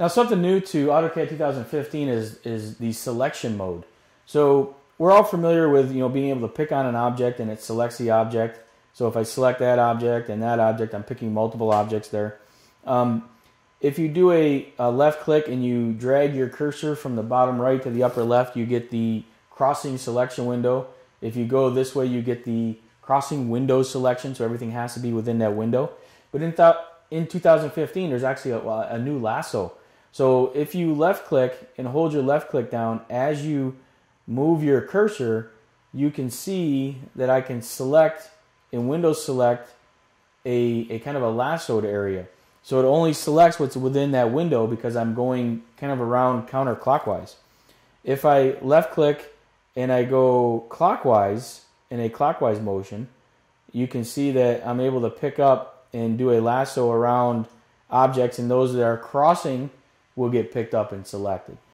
Now, something new to AutoCAD 2015 is is the selection mode. So we're all familiar with you know being able to pick on an object and it selects the object. So if I select that object and that object, I'm picking multiple objects there. Um, if you do a, a, left click and you drag your cursor from the bottom right to the upper left, you get the crossing selection window. If you go this way, you get the crossing window selection, so everything has to be within that window. But in, th- in 2015, there's actually a, a new lasso. So if you left click and hold your left click down as you move your cursor, you can see that I can select in Windows Select a, a kind of a lassoed area. So it only selects what's within that window because I'm going kind of around counterclockwise. If I left click and I go clockwise in a clockwise motion, you can see that I'm able to pick up and do a lasso around objects and those that are crossing will get picked up and selected.